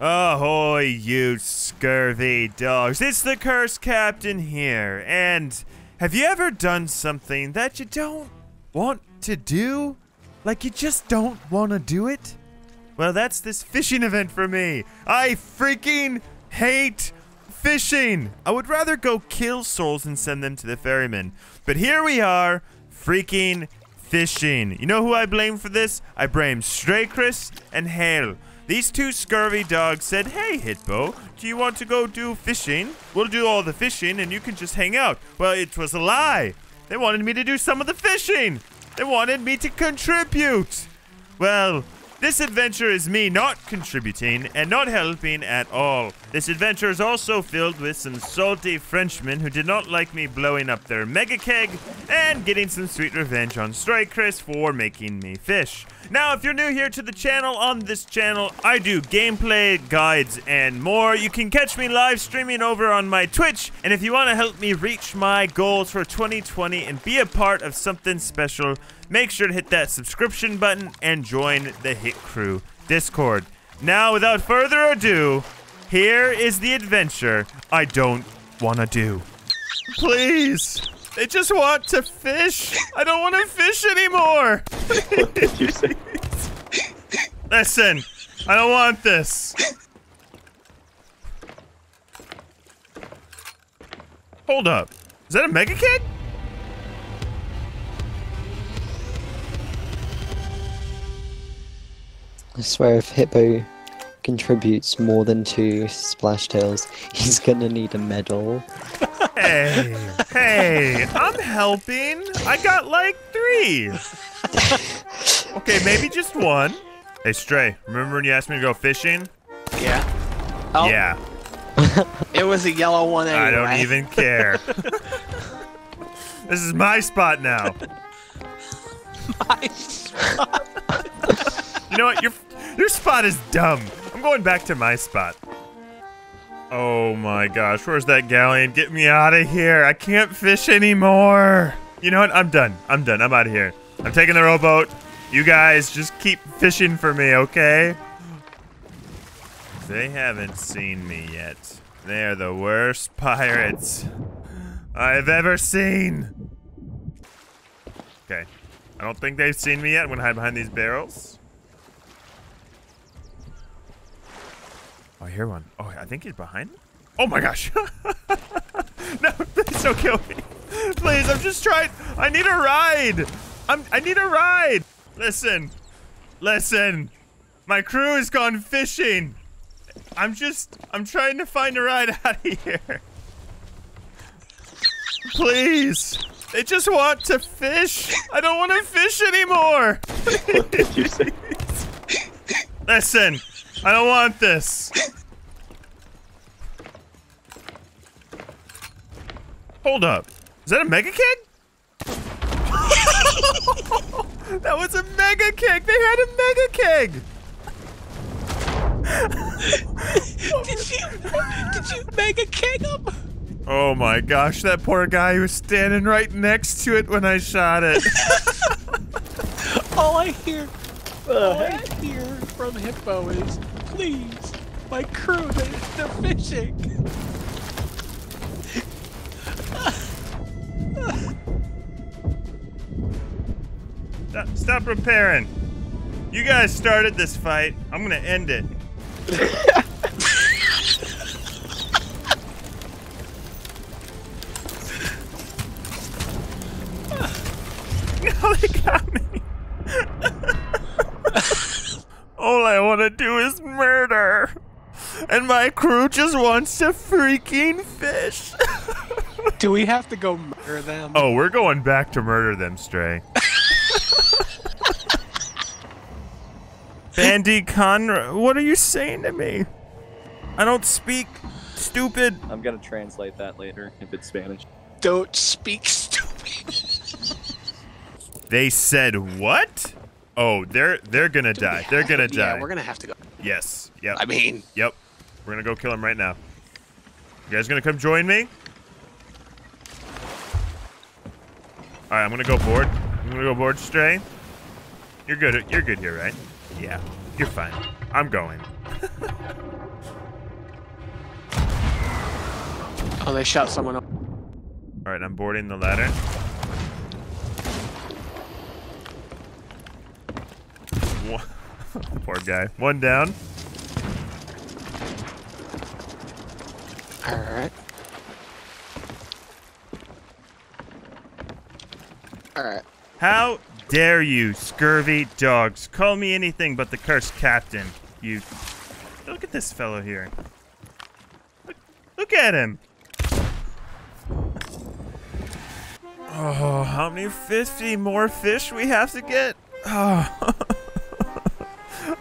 Ahoy, you scurvy dogs. It's the Curse Captain here. And have you ever done something that you don't want to do? Like you just don't want to do it? Well, that's this fishing event for me. I freaking hate fishing. I would rather go kill souls and send them to the ferryman. But here we are, freaking fishing. You know who I blame for this? I blame Stray Chris and Hale. These two scurvy dogs said, Hey, Hitbo, do you want to go do fishing? We'll do all the fishing and you can just hang out. Well, it was a lie. They wanted me to do some of the fishing. They wanted me to contribute. Well, this adventure is me not contributing and not helping at all. This adventure is also filled with some salty Frenchmen who did not like me blowing up their mega keg and getting some sweet revenge on Stray Chris for making me fish. Now, if you're new here to the channel, on this channel, I do gameplay, guides, and more. You can catch me live streaming over on my Twitch, and if you want to help me reach my goals for 2020 and be a part of something special, make sure to hit that subscription button and join the Hit Crew Discord. Now, without further ado, here is the adventure I don't want to do. Please. They just want to fish. I don't want to fish anymore. what did you say? Listen, I don't want this. Hold up. Is that a mega keg? I swear if Hitbo contributes more than two splash tails, he's gonna need a medal. Hey, hey, I'm helping. I got like three. Okay, maybe just one. Hey, Stray, remember when you asked me to go fishing? Yeah. Oh, Yeah, It was a yellow one anyway. I don't even care. this is my spot now. My spot. you know what? Your your spot is dumb. I'm going back to my spot. Oh my gosh, where's that galleon? Get me out of here. I can't fish anymore. You know what? I'm done. I'm done. I'm out of here. I'm taking the rowboat. You guys just keep fishing for me, okay? They haven't seen me yet. They are the worst pirates I've ever seen. Okay. I don't think they've seen me yet. I'm gonna hide behind these barrels. Oh, I hear one. Oh, I think he's behind me. Oh my gosh. no, please don't kill me. Please, I'm just trying. I need a ride. I'm, I need a ride. Listen. Listen. My crew has gone fishing. I'm just, I'm trying to find a ride out of here. Please. They just want to fish. I don't want to fish anymore. What did you say? Listen, I don't want this. Hold up. Is that a mega keg? that was a mega keg. They had a mega keg. Did you? Did you make a keg up? Oh my gosh, that poor guy was standing right next to it when I shot it. All I hear, uh, all I hear from Hitbo is, please, my crew, they, they're fishing. Stop, stop repairing. You guys started this fight. I'm gonna end it. want to do is murder. And my crew just wants to freaking fish. Do we have to go murder them? oh, we're going back to murder them, Stray. Bandy Conra, what are you saying to me? I don't speak stupid. I'm gonna translate that later if it's Spanish. Don't speak stupid. They said what? Oh, they're they're gonna Do die. They're gonna to, die. Yeah, we're gonna have to go. Yes. Yep. I mean. Yep. We're gonna go kill him right now. You guys gonna come join me? All right, I'm gonna go board. I'm gonna go board stray. You're good. You're good here, right? Yeah. You're fine. I'm going. oh, they shot someone up. All right, I'm boarding the ladder. poor guy. One down. Alright. Alright. How dare you, scurvy dogs, call me anything but the cursed captain? You. Look at this fellow here. Look, look at him. Oh, how many 50 more fish we have to get? Oh.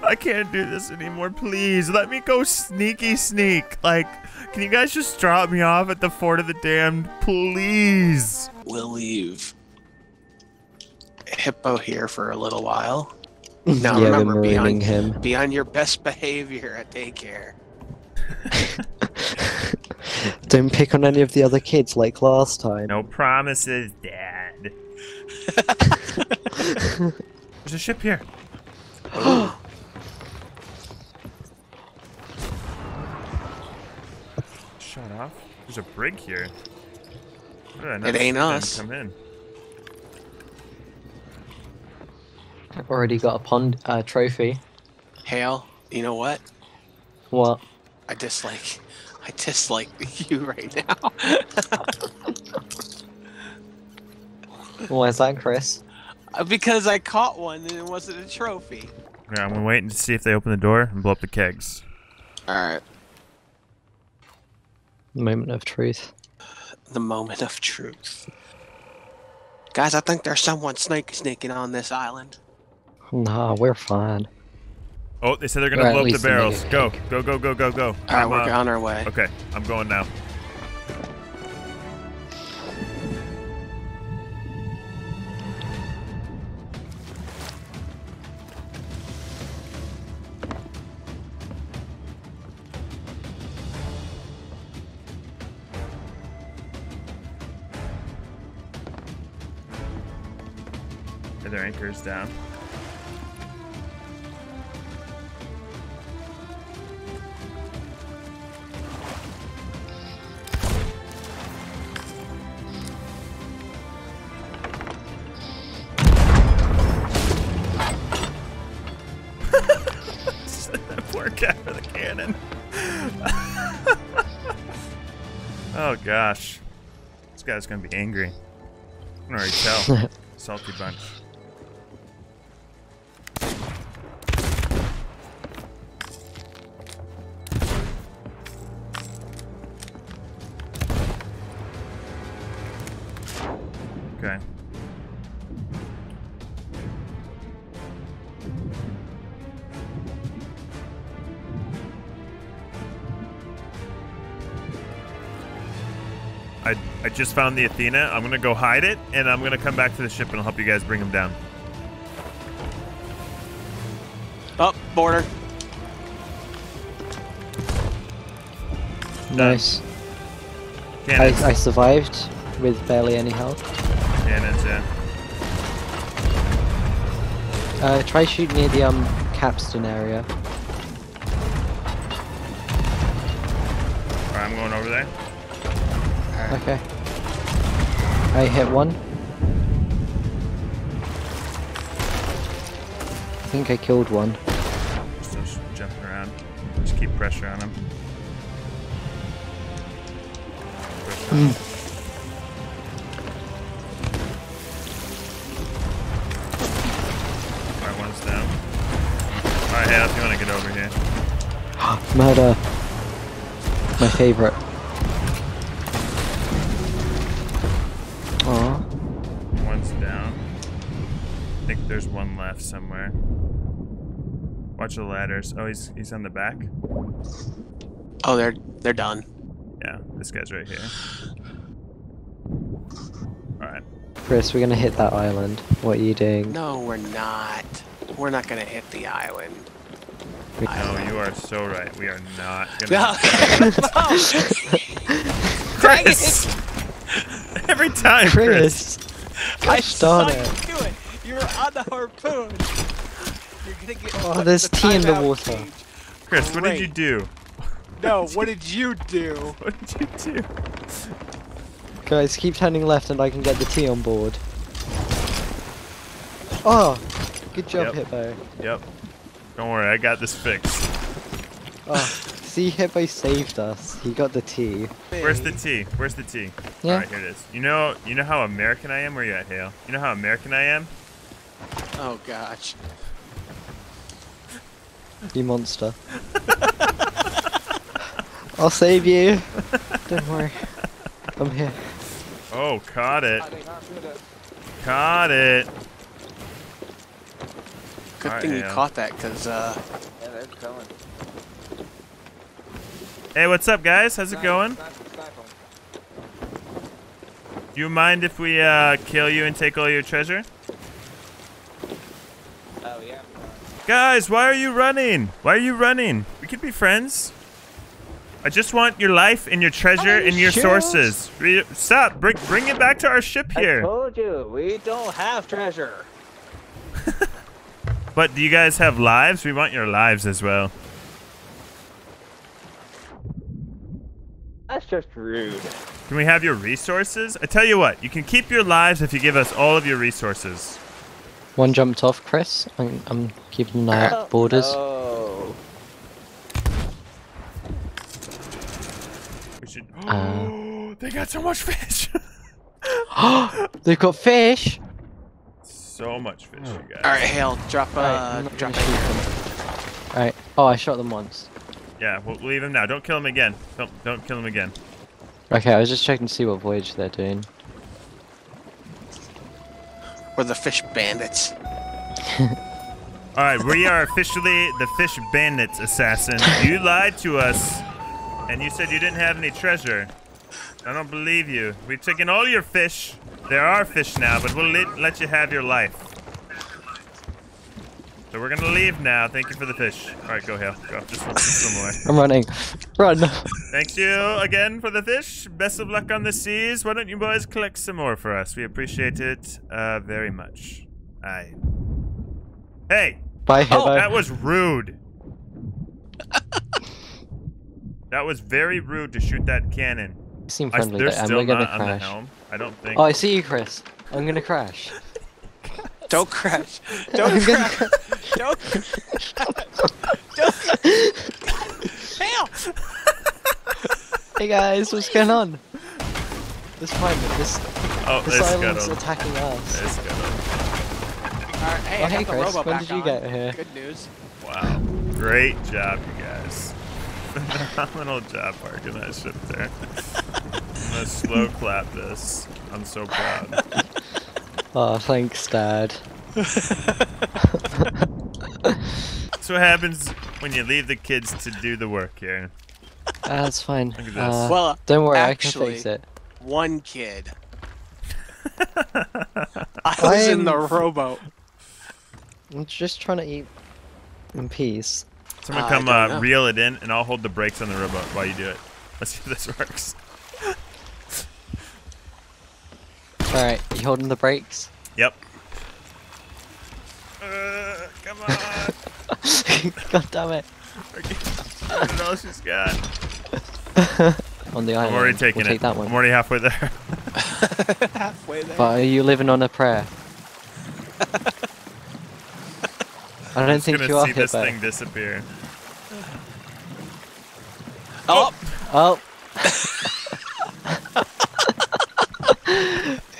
I can't do this anymore. Please, let me go sneaky sneak. Like, can you guys just drop me off at the Fort of the Damned? Please. We'll leave Hitbo here for a little while. Now yeah, remember, we're be on, him. be on your best behavior at daycare. Don't pick on any of the other kids like last time. No promises, Dad. There's a ship here. Shut off. There's a brig here. Why did I not It ain't us. Come in. I've already got a pond uh, trophy. Hale, you know what? What? I dislike, I dislike you right now. Why is that, Chris? because I caught one and it wasn't a trophy. Yeah, I'm gonna wait to see if they open the door and blow up the kegs. All right, Moment of truth. the moment of truth. Guys, I think there's someone snake sneaking on this island. Nah, we're fine. Oh, they said they're gonna Or at blow up the least the mega barrels. Go, keg. go, go, go, go, go. All right, I'm, we're uh, on our way. Okay, I'm going now. Their anchors down? poor guy with the cannon. oh gosh, this guy's gonna be angry. I can already tell. Salty bunch. I, I just found the Athena. I'm gonna go hide it, and I'm gonna come back to the ship and I'll help you guys bring him down. Up Oh, border. Nice. I, I survived with barely any health. cannons, yeah. Uh, try shoot near the um capstan area. All right, I'm going over there. Okay. I hit one. I think I killed one. Sh- jumping around. Just keep pressure on him. Pressure on him. Alright, one's down. Alright, Hale, if you want to get over here. Murder. My favorite. Watch the ladders. Oh, he's he's on the back. Oh, they're they're done. Yeah, this guy's right here. Alright. Chris, we're gonna hit that island. What are you doing? No, we're not. We're not gonna hit the island. No, you are so right. We are not gonna. Dang Chris! Every time, Chris. Chris! I Gosh darn suck it. You were on the harpoon. You're gonna get. Oh, put in there's tea in the timeout water. cage. Chris, what did you do? No, what did you do? What did you do? Guys, keep turning left and I can get the tea on board. Oh, good job, Yep. Hitbo. Yep. Don't worry, I got this fixed. Oh, see, Hitbo saved us. He got the tea. Where's the tea? Where's the tea? Yeah. Alright, here it is. You know you know how American I am? Where you at, Hale? You know how American I am? Oh gosh. You monster. I'll save you. Don't worry. I'm here. Oh, caught it. Caught it. Good Alright, thing you caught that, cause uh, Hey, what's up, guys? How's it going? Do you mind if we uh, kill you and take all your treasure? Oh yeah. Guys, why are you running? Why are you running? We could be friends. I just want your life and your treasure and your sources. Re- Stop! Bring bring it back to our ship here. I told you we don't have treasure. But do you guys have lives? We want your lives as well. That's just rude. Can we have your resources? I tell you what, you can keep your lives if you give us all of your resources. One jumped off, Chris. I'm, I'm keeping an eye out borders. Oh. We should. Uh. they got so much fish. They've got fish. so much fish, you guys. all right, Hale, drop uh, Alright, I'm drop gonna them. Alright. Oh, I shot them once. Yeah, we'll leave him now. Don't kill him again. Don't don't kill him again. Okay, I was just checking to see what voyage they're doing. We're the fish bandits. All right, we are officially the fish bandits, assassin. You lied to us, and you said you didn't have any treasure. I don't believe you. We've taken all your fish. There are fish now, but we'll let, let you have your life. So we're gonna leave now. Thank you for the fish. All right, go Hale. Go. Just one more. I'm running. Run. Thanks you again for the fish. Best of luck on the seas. Why don't you boys collect some more for us? We appreciate it uh, very much. Aye. Hey, Bye. Oh, that was rude. that was very rude to shoot that cannon. seem I, friendly, I'm still gonna not the crash. helm. I don't think. Oh, I see you, Chris. I'm gonna crash. Don't crash. Don't I'm gonna crash. Don't. Hale. Hey guys, what's going on? It's fine. This oh, this they island's attacking us. They scuttled. All right, hey, Oh, I hey, got the Chris, robo when did you on. get here? Good news. Wow. Great job, you guys. Phenomenal job parking that ship there. I'm gonna slow clap this. I'm so proud. Oh, thanks, Dad. That's what happens when you leave the kids to do the work here. That's fine. Look at this. Uh, Well, don't worry, actually- I can fix it. one kid. I was in the rowboat. I'm just trying to eat in peace. Someone I come don't uh, reel it in, and I'll hold the brakes on the rowboat while you do it. Let's see if this works. Alright, you holding the brakes? Yep. Uh, come on. God damn it. I don't know what she's got. On the island. I'm already taking we'll it. take that one. I'm already halfway there. Halfway there. But are you living on a prayer? I don't I'm just think gonna see this thing disappear. oh, Oh!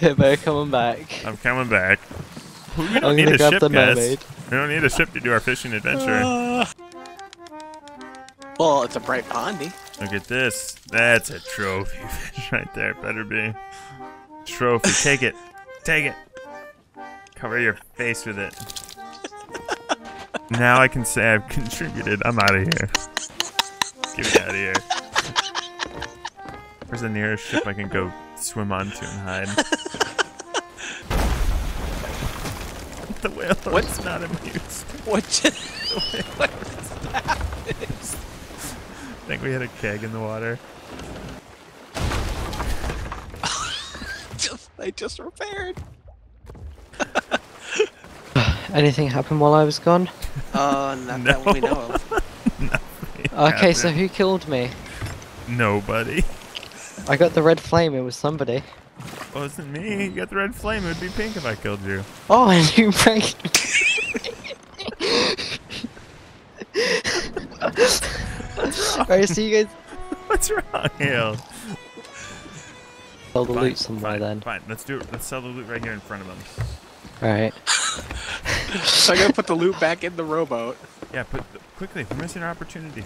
Hitbo coming back. I'm coming back. We I'm don't need gonna a ship, guys. mermaid. We don't need a ship to do our fishing adventure. Ah. well, it's a bright Pondie. Look at this. That's a trophy fish right there. Better be. Trophy. Take it. Take it. Cover your face with it. Now I can say I've contributed. I'm out of here. Get me out of here. Where's the nearest ship I can go swim onto and hide? The whale What? is not amused. What? Just, I think we had a keg in the water. just, I just repaired. Anything happened while I was gone? Uh, not that we know of. Okay, so who killed me? Nobody. I got the red flame. It was somebody. Oh, Wasn't me. You got the red flame. It would be pink if I killed you. Oh, and you pranked Alright, see you guys. What's wrong, Hale? Sell the Fine, loot somewhere fine, then. Fine. Let's do it. Let's sell the loot right here in front of him. Alright. So I gotta put the loot back in the rowboat. Yeah, put quickly. We're missing our opportunity.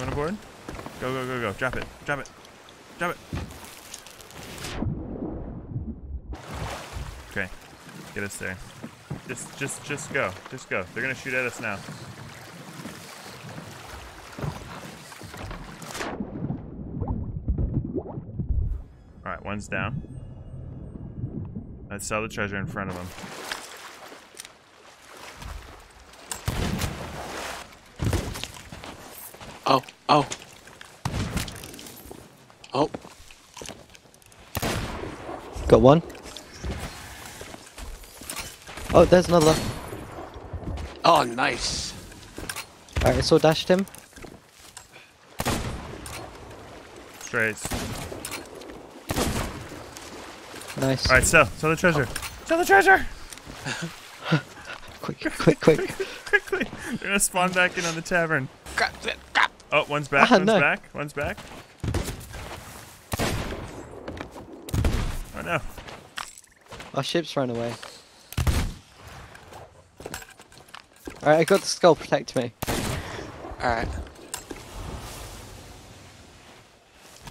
Everyone aboard? Go, go, go, go. Drop it. Drop it. Drop it. Okay. Get us there. Just, just, just go. Just go. They're gonna shoot at us now. Alright, one's down. Let's sell the treasure in front of them. Oh, oh. Oh, Got one. Oh, there's another. oh, nice. Alright, I saw dashed him. Straights. Nice. Alright, sell. Sell the treasure. Sell the treasure! Quick, quick, quick. Quickly! They're gonna spawn back in on the tavern. Grab it, grab. Oh, one's back, Ah, one's no. back, one's back. Oh no. Our ship's run away. Alright, I got the skull. Protect me. Alright.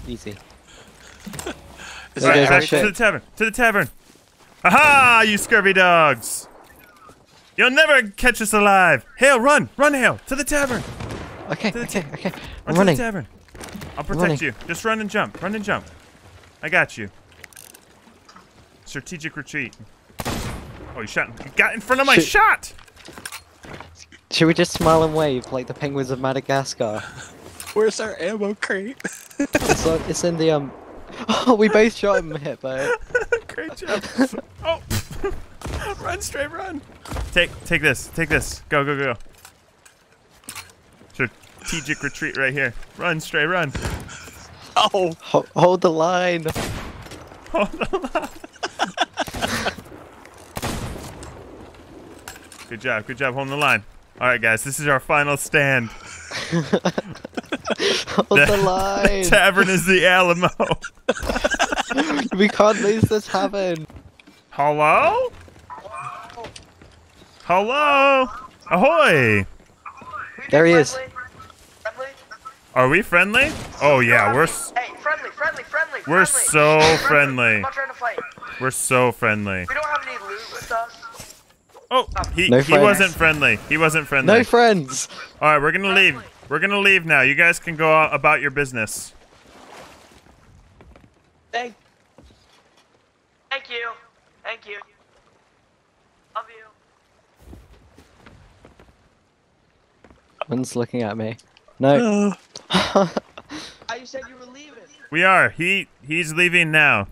Easy. Is There Alright, goes that our back ship. to the tavern. To the tavern. Aha! You scurvy dogs! You'll never catch us alive! Hale, run! Run, Hale! To the tavern! Okay, To the okay, okay. Run I'm to running. the tavern. I'll protect running. you. Just run and jump. Run and jump. I got you. Strategic retreat. Oh, you shot. You got in front of my Shoot. shot! Should we just smile and wave like the penguins of Madagascar? Where's our ammo crate? it's, on, it's in the um. Oh, we both shot him hit by it. Great job. oh! run, straight run! Take, take this. Take this. Go, go, go. Strategic retreat right here. Run, stray, run. Oh, Ho- hold the line. Good job. Good job holding the line. All right, guys. This is our final stand. Hold the line. Tavern is the Alamo. we can't lose this tavern. Hello? Hello? Ahoy! There he is. Friendly? Are we friendly? Oh yeah, we're Hey, friendly, friendly, friendly. We're friendly. so friendly. I'm not trying to fight. we're so friendly. We don't have any loot with us. Oh, he No he wasn't friendly. He wasn't friendly. No friends. All right, we're gonna leave. We're gonna leave now. You guys can go out about your business. Thank. Thank you. Thank you. Love you. One's looking at me. No. Uh, You said you were leaving. We are. He he's leaving now.